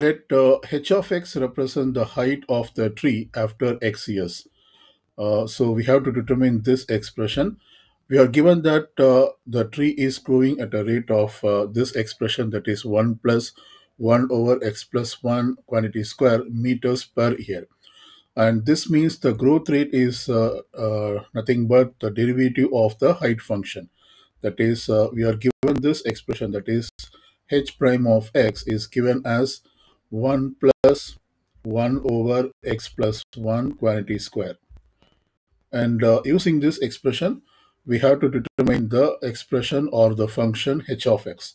let uh, h of x represent the height of the tree after x years. Uh, so we have to determine this expression. We are given that uh, the tree is growing at a rate of uh, this expression that is 1 plus 1 over x plus 1 quantity square meters per year. And this means the growth rate is uh, uh, nothing but the derivative of the height function. That is, we are given this expression that is h prime of x is given as 1 plus 1 over x plus 1 quantity square. And uh, using this expression, we have to determine the expression or the function h of x.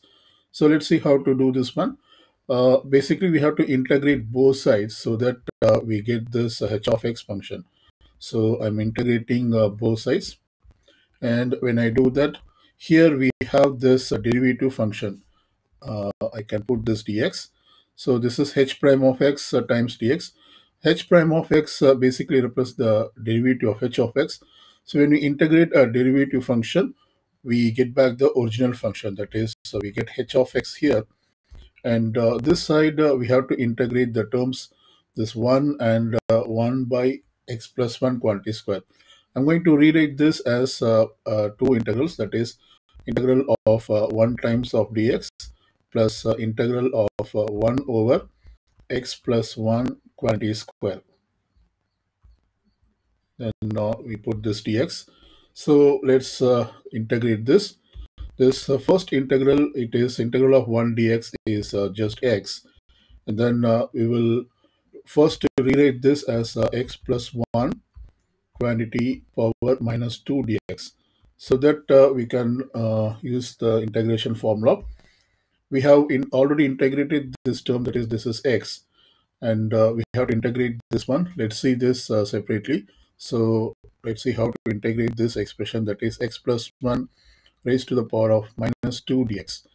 So let's see how to do this one. Uh, basically, we have to integrate both sides so that uh, we get this h of x function. So I'm integrating uh, both sides. And when I do that, here we have this derivative function. Uh, I can put this dx. So this is h prime of x uh, times dx. h prime of x uh, basically represents the derivative of h of x. So when we integrate a derivative function, we get back the original function. That is, so we get h of x here. And uh, this side, uh, we have to integrate the terms, this 1 and uh, 1 by x plus 1 quantity square. I'm going to rewrite this as two integrals, that is, integral of 1 times of dx plus uh, integral of uh, 1 over x plus 1 quantity square. Then now we put this dx. So let's uh, integrate this. This uh, first integral, it is integral of 1 dx is uh, just x. And then uh, we will first rewrite this as x plus 1 quantity power minus 2 dx. So that we can use the integration formula we have in already integrated this term that is this is x and uh, we have to integrate this one. Let's see this uh, separately. So let's see how to integrate this expression that is x plus 1 raised to the power of minus 2 dx.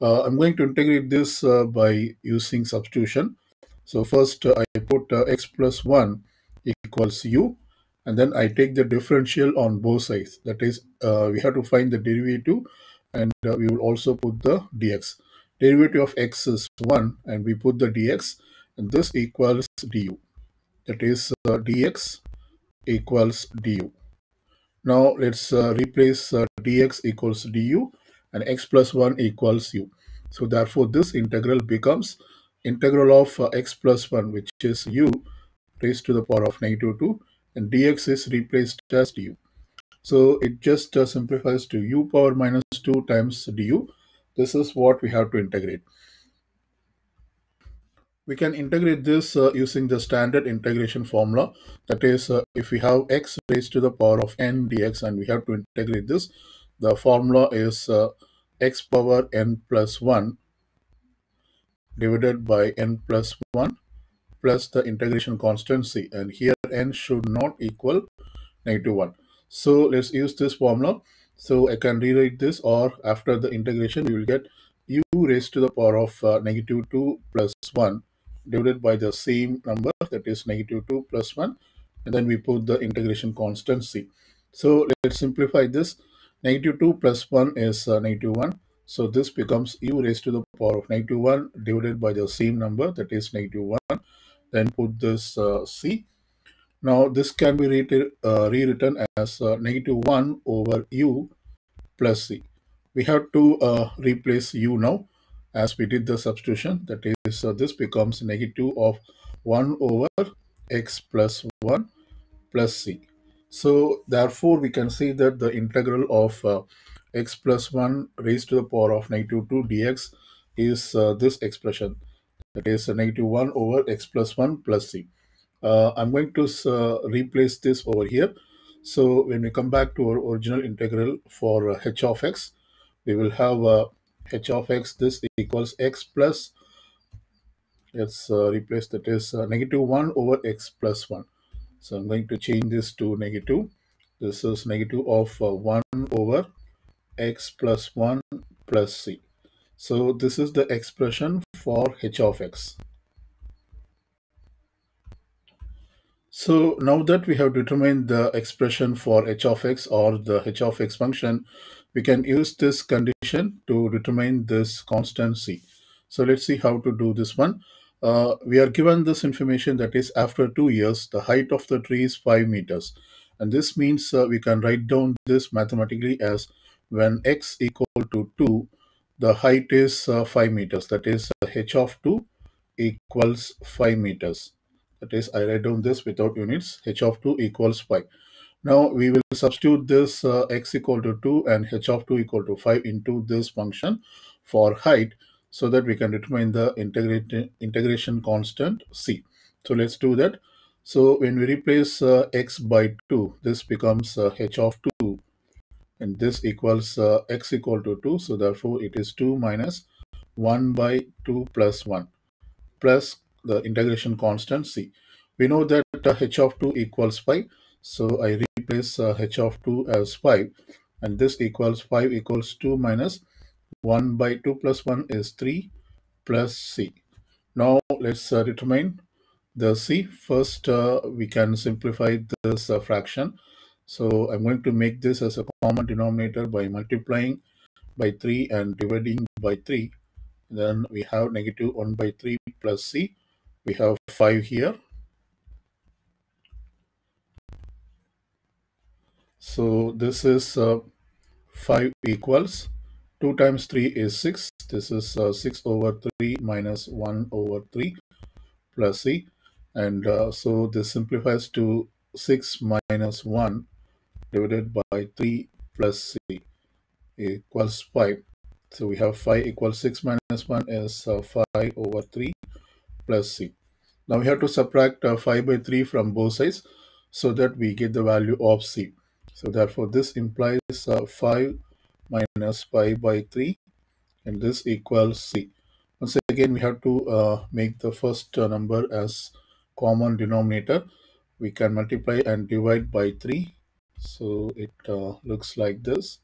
Uh, i'm going to integrate this uh, by using substitution. So first uh, i put uh, x plus 1 equals u and then i take the differential on both sides. That is we have to find the derivative and we will also put the dx derivative of x is 1 and we put the dx and this equals du. That is uh, dx equals du. Now let's uh, replace uh, dx equals du and x plus 1 equals u. So therefore this integral becomes integral of uh, x plus 1 which is u raised to the power of negative 2 and dx is replaced as du. So it just uh, simplifies to u power minus 2 times du this is what we have to integrate. We can integrate this uh, using the standard integration formula. That is, uh, if we have x raised to the power of n dx and we have to integrate this, the formula is uh, x power n plus 1 divided by n plus 1 plus the integration constant c. And here n should not equal negative 1. So let's use this formula. So I can rewrite this or after the integration we will get u raised to the power of uh, negative 2 plus 1 divided by the same number that is negative 2 plus 1 and then we put the integration constant c. So let's simplify this. Negative 2 plus 1 is uh, negative 1. So this becomes u raised to the power of negative 1 divided by the same number that is negative 1. Then put this uh, c now this can be uh, rewritten as uh, negative 1 over u plus c. We have to uh, replace u now as we did the substitution. That is, uh, this becomes negative of 1 over x plus 1 plus c. So therefore, we can see that the integral of uh, x plus 1 raised to the power of negative 2 dx is uh, this expression. That is negative 1 over x plus 1 plus c. Uh, I'm going to uh, replace this over here. So when we come back to our original integral for uh, h of x, we will have uh, h of x, this equals x plus, let's uh, replace that is uh, negative 1 over x plus 1. So I'm going to change this to negative. This is negative of 1 over x plus 1 plus c. So this is the expression for h of x. So now that we have determined the expression for h of x or the h of x function, we can use this condition to determine this constant c. So let's see how to do this one. uh, we are given this information that is after two years, the height of the tree is 5 meters. And this means uh, we can write down this mathematically as when x equal to 2, the height is uh, 5 meters. That is uh, h of 2 equals 5 meters. That is, I write down this without units, h of 2 equals 5. Now we will substitute this uh, x equal to 2 and h of 2 equal to 5 into this function for height so that we can determine the integration constant c. So let's do that. So when we replace uh, x by 2, this becomes uh, h of 2 and this equals uh, x equal to 2. So therefore it is 2 minus 1 by 2 plus 1 plus the integration constant c. We know that uh, h of 2 equals 5. So I replace uh, h of 2 as 5 and this equals 5 equals 2 minus 1 by 2 plus 1 is 3 plus c. Now let's uh, determine the c. First we can simplify this fraction. So I'm going to make this as a common denominator by multiplying by 3 and dividing by 3. Then we have negative 1 by 3 plus c. We have 5 here So this is uh, 5 equals 2 times 3 is 6. This is uh, 6 over 3 minus 1 over 3 plus c. And uh, so this simplifies to 6 minus 1 divided by 3 plus c equals 5. So we have 5 equals 6 minus 1 is uh, 5 over 3 plus c. Now we have to subtract uh, 5 by 3 from both sides so that we get the value of c. So therefore this implies uh, 5 minus 5 by 3 and this equals C. Once again we have to uh, make the first uh, number as common denominator. We can multiply and divide by 3. So it uh, looks like this.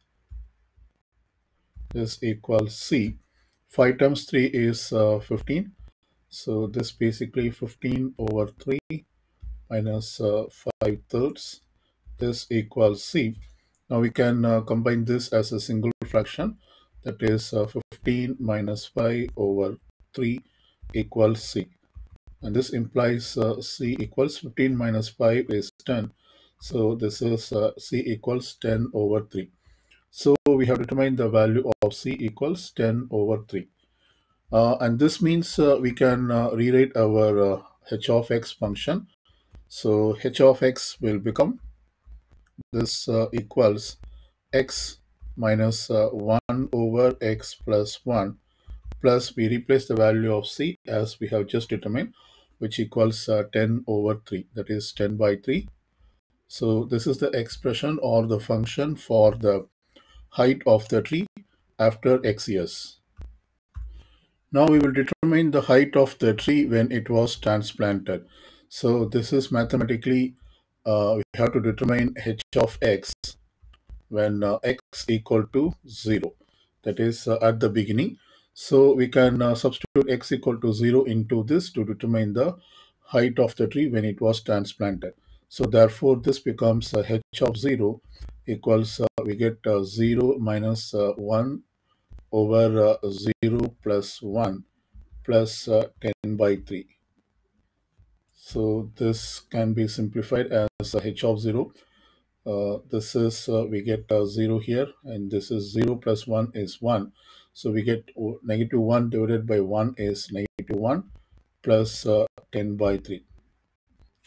This equals C. 5 times 3 is uh, 15. So this basically 15 over 3 minus, uh, 5 thirds this equals c. Now we can uh, combine this as a single fraction that is uh, 15 minus 5 over 3 equals c. And this implies uh, c equals 15 minus 5 is 10. So this is uh, c equals 10 over 3. So we have determined the value of c equals 10 over 3. Uh, and this means uh, we can rewrite our h of x function. So h of x will become this uh, equals x minus, uh, 1 over x plus 1 plus we replace the value of c as we have just determined which equals uh, 10 over 3 that is 10 by 3 so this is the expression or the function for the height of the tree after x years now we will determine the height of the tree when it was transplanted. So this is mathematically uh, we have to determine h of x when uh, x equal to 0 that is uh, at the beginning. So we can uh, substitute x equal to 0 into this to determine the height of the tree when it was transplanted. So therefore this becomes uh, h of 0 equals uh, we get uh, 0 minus 1 over 0 plus 1 plus 10 by 3 so this can be simplified as h of 0. Uh, this is, uh, we get uh, 0 here, and this is 0 plus 1 is 1. So we get negative 1 divided by 1 is negative 1 plus, uh, 10 by 3.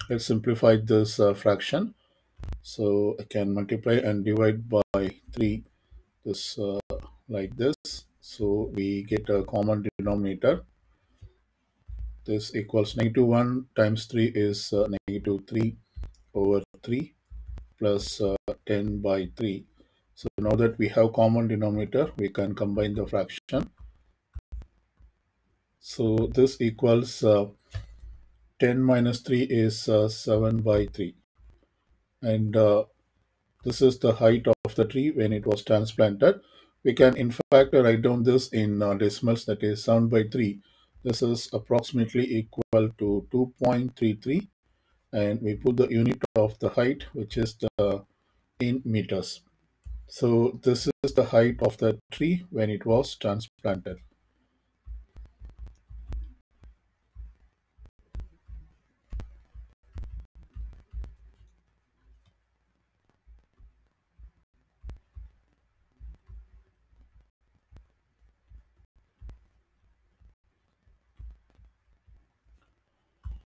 Let's simplify this uh, fraction. So I can multiply and divide by 3 this uh, like this. So we get a common denominator this equals negative 1 times 3 is uh, negative 3 over 3 plus, uh, 10 by 3. So now that we have common denominator, we can combine the fraction. So this equals uh, 10 minus 3 is uh, 7 by 3. And uh, this is the height of the tree when it was transplanted. We can in fact write down this in uh, decimals that is 7 by 3 this is approximately equal to 2.33 and we put the unit of the height which is the in meters. So this is the height of the tree when it was transplanted.